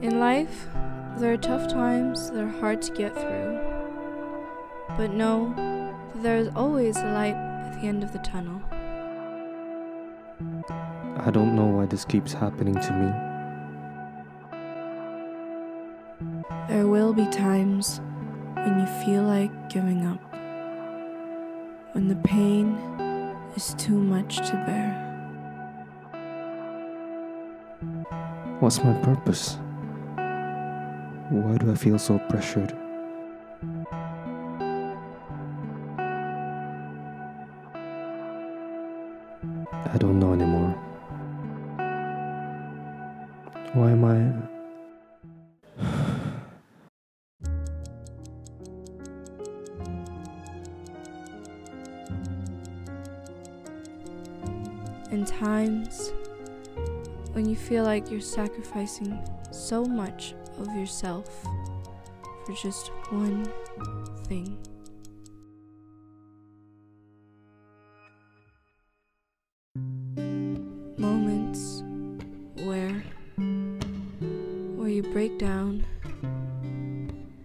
In life, there are tough times that are hard to get through. But know that there is always a light at the end of the tunnel. I don't know why this keeps happening to me. There will be times when you feel like giving up, when the pain is too much to bear. What's my purpose? Why do I feel so pressured? I don't know anymore. Why am I. In times when you feel like you're sacrificing so much of yourself for just one thing. Moments where where you break down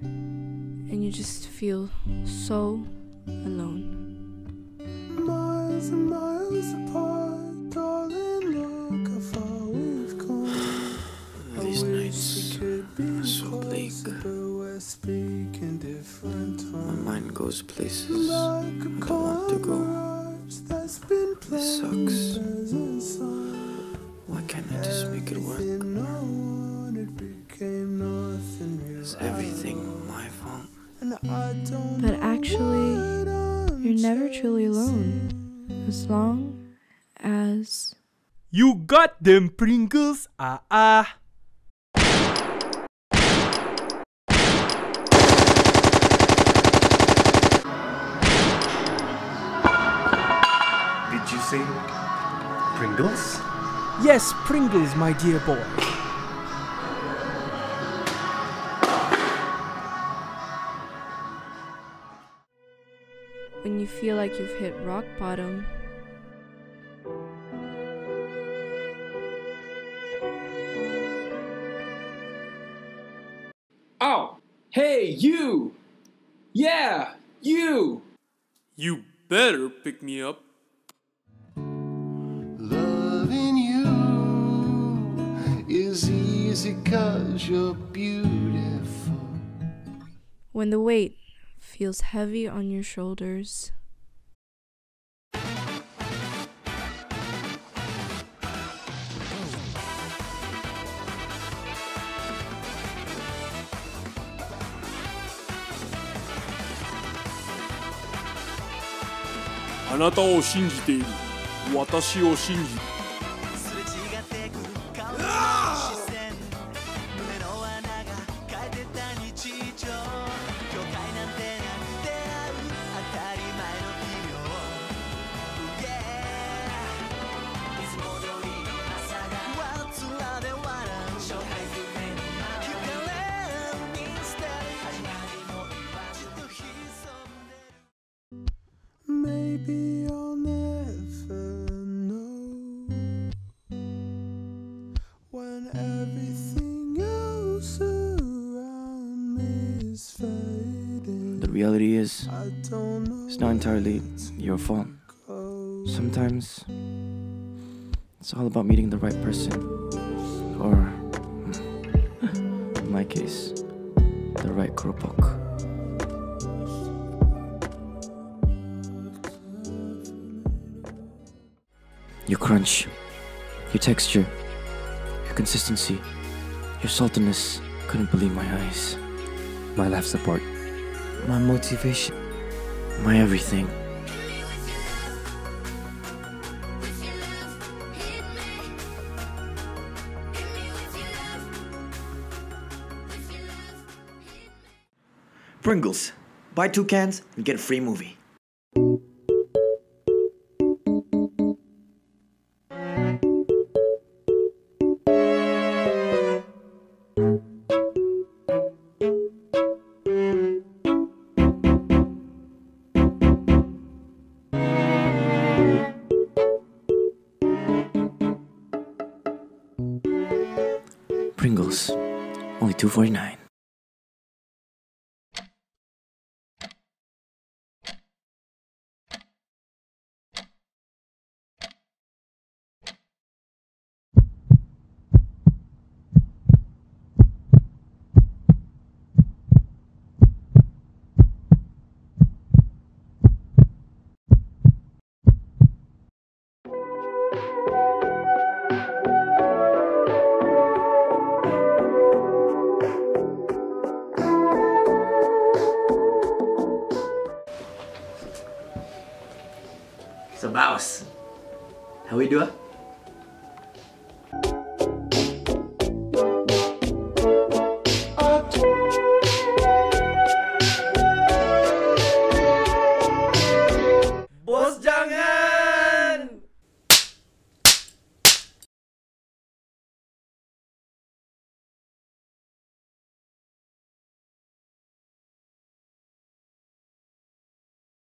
and you just feel so alone. Miles and miles apart, so bleak. closer, but we're speaking different My mind goes places Like I a don't want to go. chorus that's been This sucks. as a song. Why can't I just make it work? Everything I wanted became nothing. Is everything my fault? And I don't But actually, You're never truly alone as long as You got them Pringles, ah ah. You say Pringles? Yes, Pringles, my dear boy. when you feel like you've hit rock bottom. Oh, hey, you! Yeah, you! You better pick me up Loving you is easy cause you're beautiful. When the weight feels heavy on your shoulders.「あなたを信じている私を信じるすれ reality is, I don't know it's not entirely your fault. Sometimes, it's all about meeting the right person. Or, in my case, the right keropok. Your crunch, your texture, your consistency, your saltiness. Couldn't believe my eyes. My life support. My motivation. My everything. Pringles. Buy two cans and get a free movie. Pringles. Only two forty nine. Baus, how we do? ah?